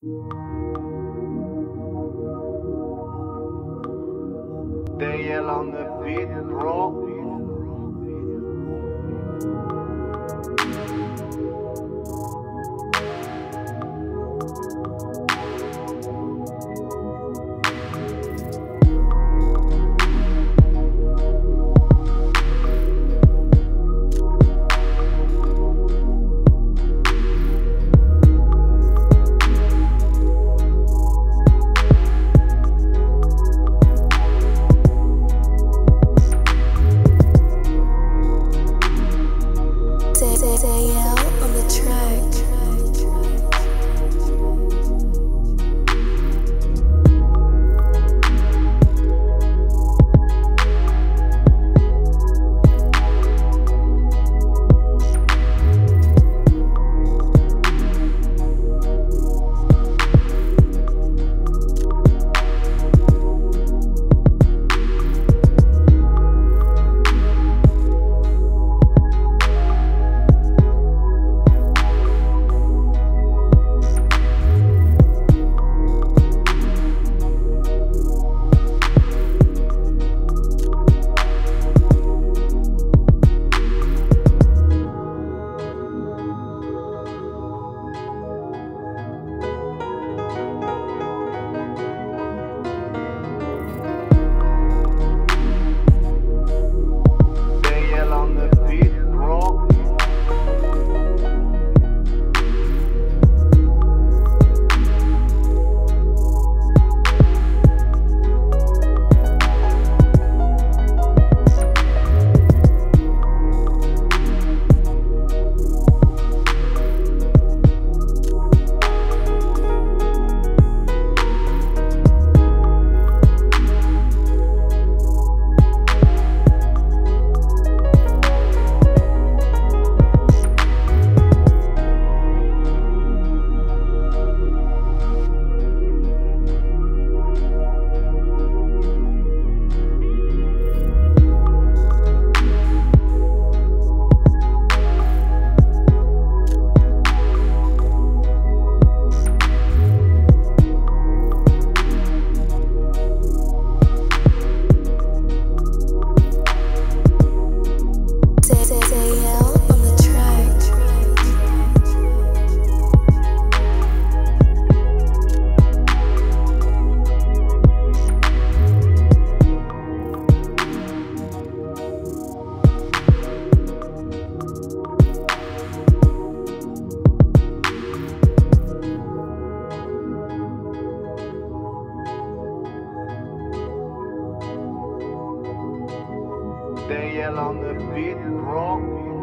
DL on the beat, bro. Dale on DL on the beat, bro.